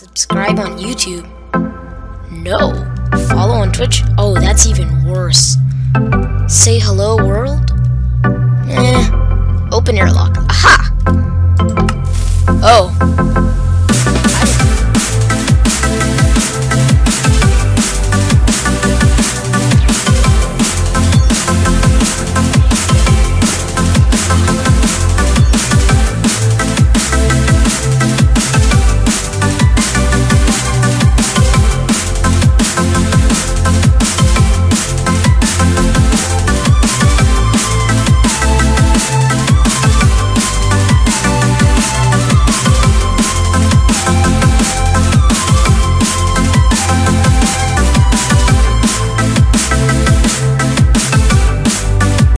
Subscribe on YouTube. No. Follow on Twitch? Oh, that's even worse. Say hello, world? Eh. Open airlock. Aha! Oh.